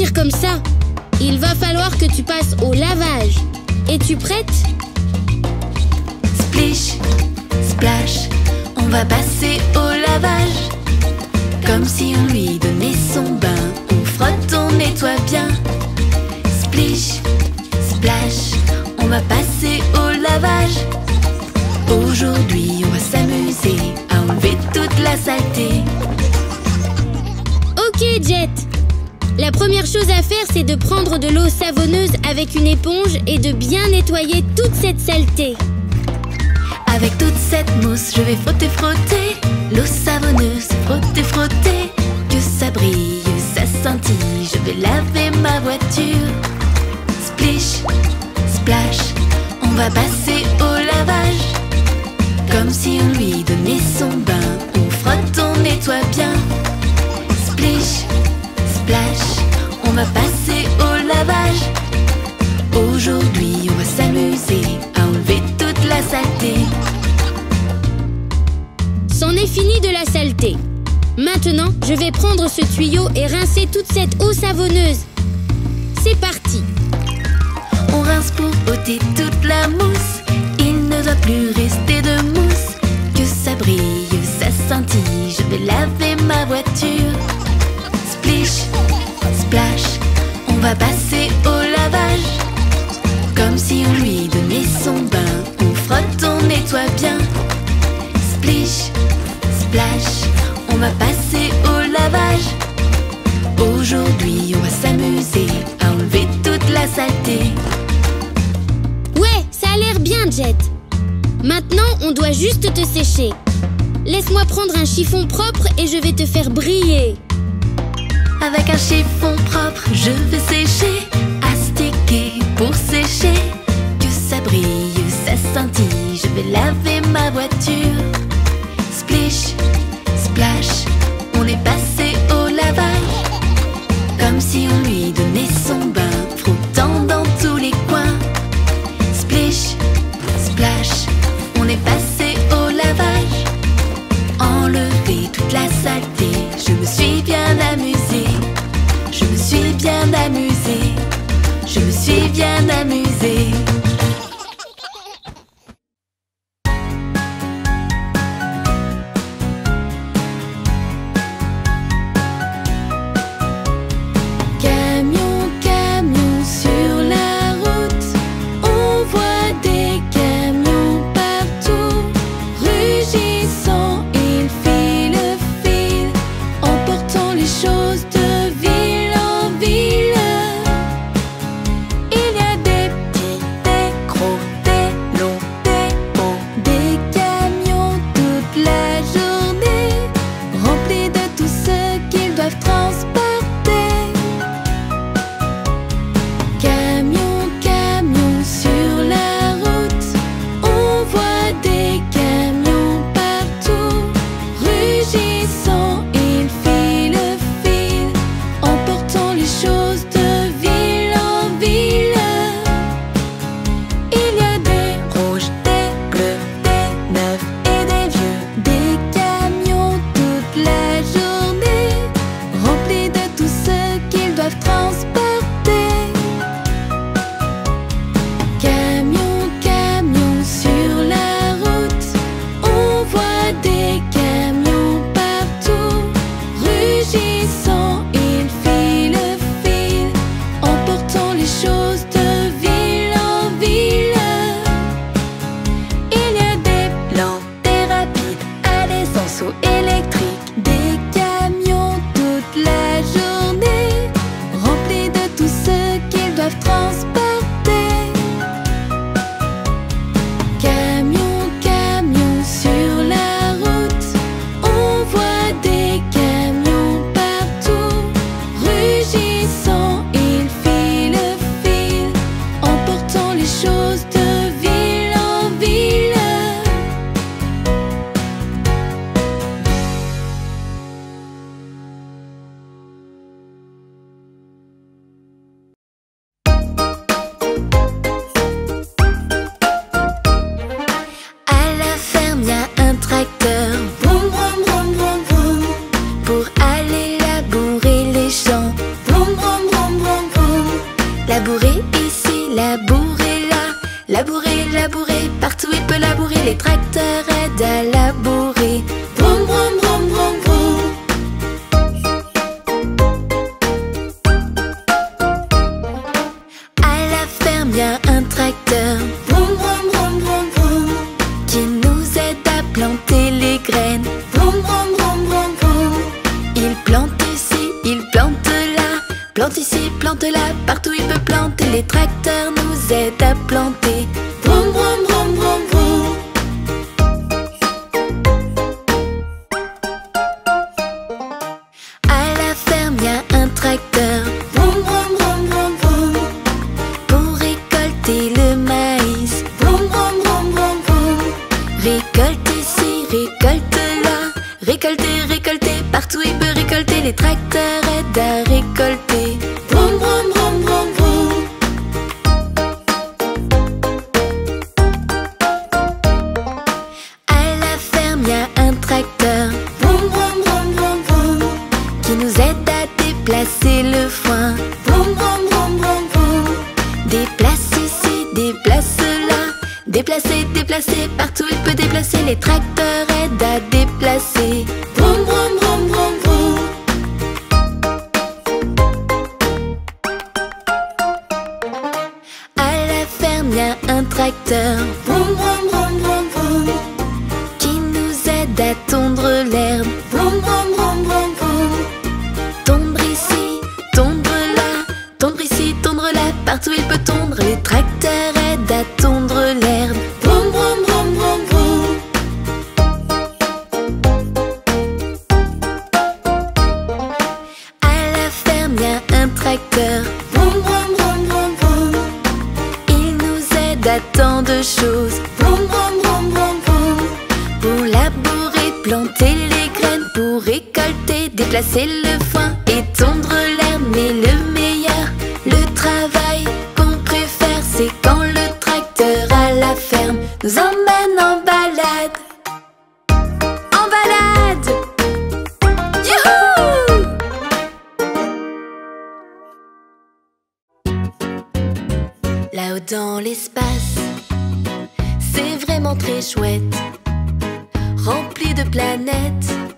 sortir comme ça. Il va falloir que tu passes au lavage. Es-tu prête? Splish, splash, on va passer au lavage. Comme si on lui donnait son bain. On frotte, on nettoie bien. Splish, splash, on va passer au lavage. Aujourd'hui, on va s'amuser à enlever toute la saleté. Ok, Jet. La première chose à faire, c'est de prendre de l'eau savonneuse avec une éponge et de bien nettoyer toute cette saleté. Avec toute cette mousse, je vais frotter, frotter. L'eau savonneuse, frotter, frotter. Que ça brille, ça scintille. Je vais laver ma voiture. Splish, splash, on va passer au lavage. Ce tuyau et rincer toute cette eau savonneuse. C'est parti. On rince pour ôter toute la mousse. Il ne doit plus rester de mousse. Que ça brille, ça scintille. Je vais laver ma voiture. Splish, splash, on va passer au lavage. Comme si on lui donnait son bain. On frotte, on nettoie bien. Splish, splash, on va passer Ouais, ça a l'air bien, Jet. Maintenant, on doit juste te sécher. Laisse-moi prendre un chiffon propre et je vais te faire briller. Avec un chiffon propre, je vais sécher, astiquer pour sécher. Que ça brille, ça scintille, je vais laver ma voiture. Je me suis bien amusée. ici, récolte-la. Récolter, récolter, partout il peut récolter. Les tracteurs aident à récolter. les tracts Il nous aide à tant de choses. Pour labourer, planter les graines, pour récolter, déplacer le foin. Là-haut dans l'espace, c'est vraiment très chouette, rempli de planètes.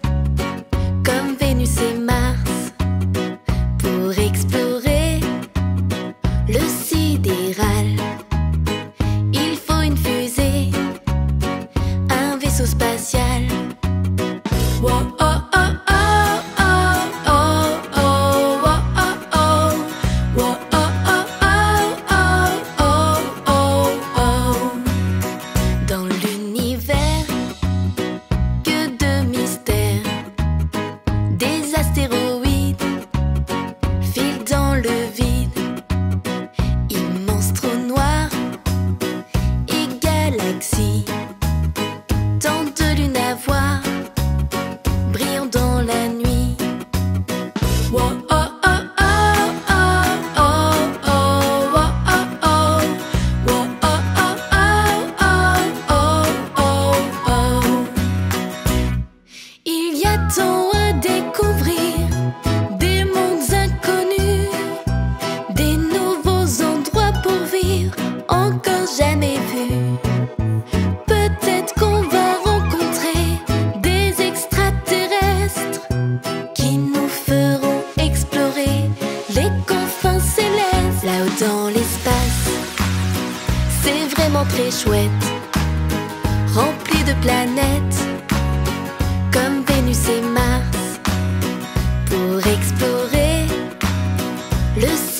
don't want Le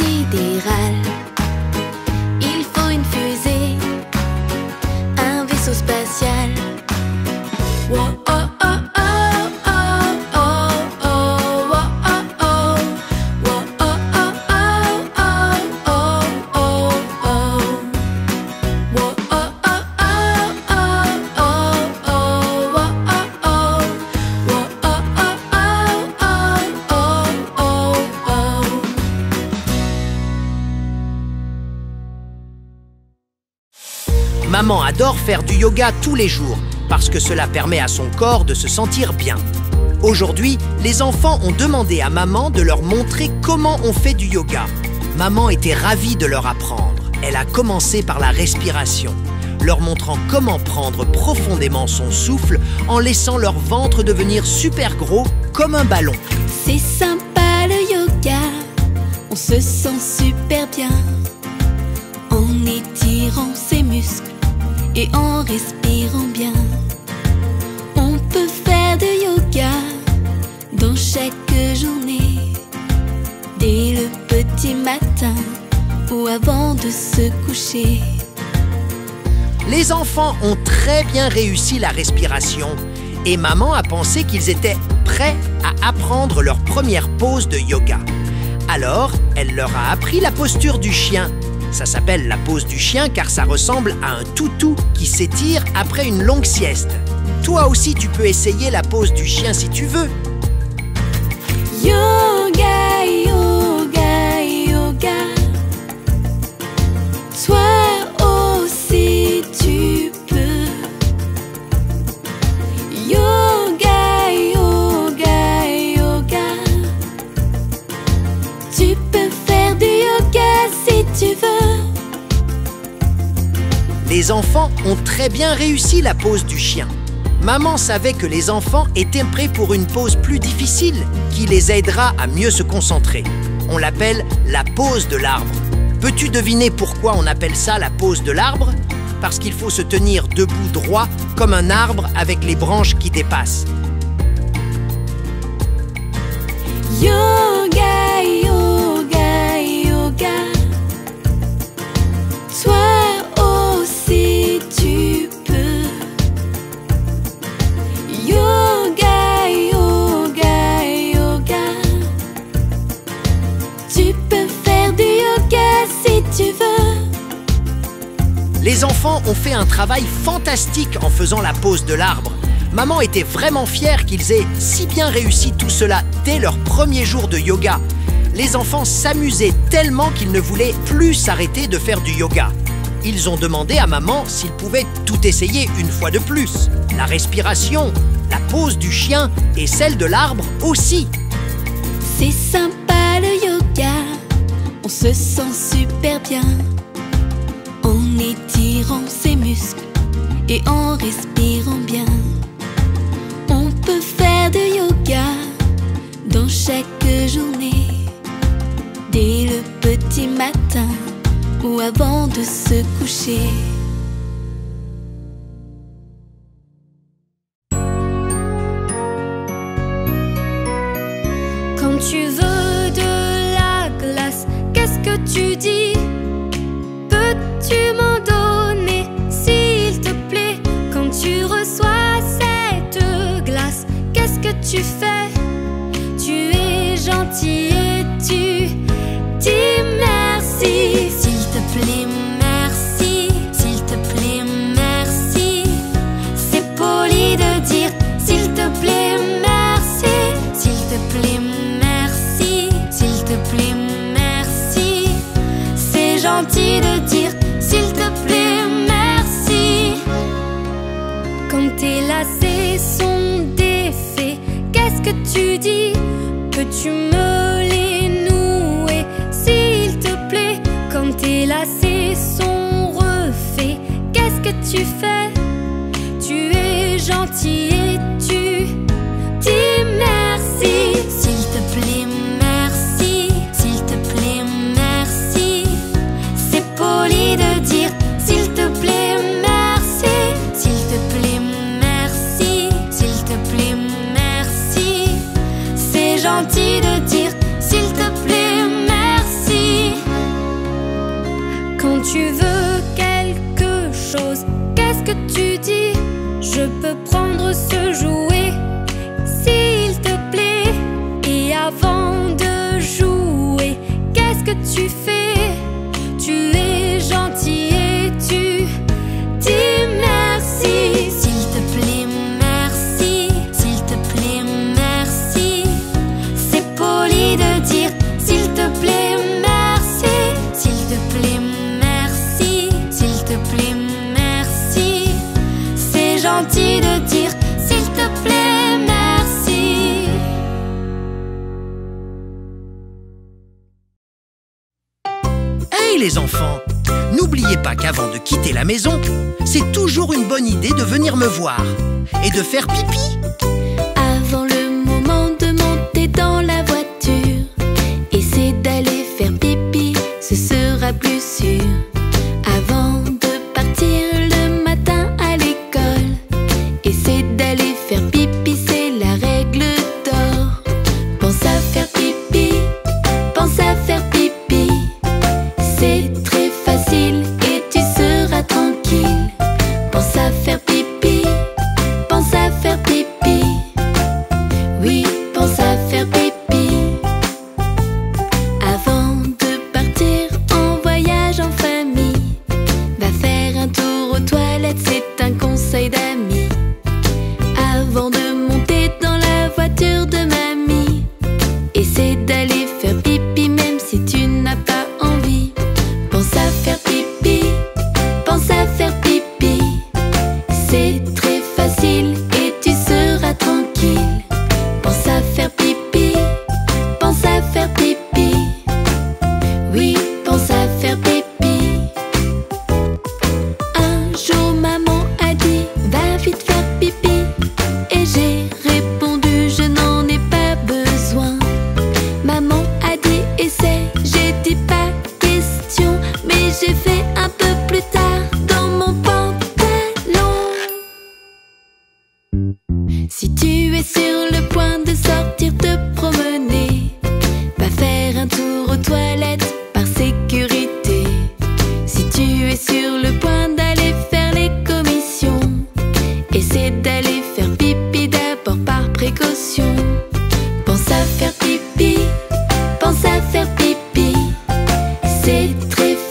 Maman adore faire du yoga tous les jours parce que cela permet à son corps de se sentir bien. Aujourd'hui, les enfants ont demandé à maman de leur montrer comment on fait du yoga. Maman était ravie de leur apprendre. Elle a commencé par la respiration, leur montrant comment prendre profondément son souffle en laissant leur ventre devenir super gros comme un ballon. C'est sympa le yoga, on se sent super bien en étirant ses muscles et en respirant bien. On peut faire de yoga dans chaque journée, dès le petit matin ou avant de se coucher. Les enfants ont très bien réussi la respiration et maman a pensé qu'ils étaient prêts à apprendre leur première pose de yoga. Alors, elle leur a appris la posture du chien. Ça s'appelle la pose du chien car ça ressemble à un toutou qui s'étire après une longue sieste. Toi aussi, tu peux essayer la pose du chien si tu veux. Enfants ont très bien réussi la pose du chien. Maman savait que les enfants étaient prêts pour une pose plus difficile qui les aidera à mieux se concentrer. On l'appelle la pose de l'arbre. Peux-tu deviner pourquoi on appelle ça la pose de l'arbre? Parce qu'il faut se tenir debout droit comme un arbre avec les branches qui dépassent. Les enfants ont fait un travail fantastique en faisant la pose de l'arbre. Maman était vraiment fière qu'ils aient si bien réussi tout cela dès leur premier jour de yoga. Les enfants s'amusaient tellement qu'ils ne voulaient plus s'arrêter de faire du yoga. Ils ont demandé à maman s'ils pouvaient tout essayer une fois de plus. La respiration, la pose du chien et celle de l'arbre aussi. C'est sympa le yoga, on se sent super bien ses muscles et en respirant bien. On peut faire de yoga dans chaque journée, dès le petit matin ou avant de se coucher. Tu fais Tu es gentil et tu dis merci. S'il te plaît, merci. S'il te plaît, merci. C'est poli de dire s'il te plaît, merci. S'il te plaît, merci. S'il te plaît, merci. C'est gentil de dire s'il te plaît, merci. Quand tes défaits, qu'est-ce tu dis Peux-tu me les nouer, s'il te plaît? Quand tes lacets sont refaits, qu'est-ce que tu fais? Tu es gentil et tu dis merci. S'il te plaît, tu veux quelque chose, qu'est-ce que tu dis? Je peux prendre ce jouet, s'il te plaît. Et avant de jouer, qu'est-ce que tu fais? les enfants. N'oubliez pas qu'avant de quitter la maison, c'est toujours une bonne idée de venir me voir et de faire pipi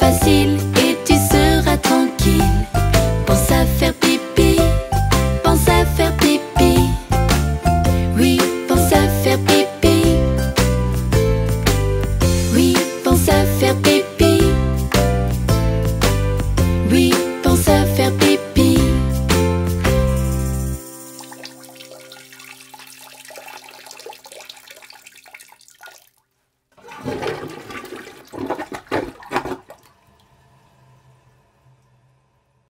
facile.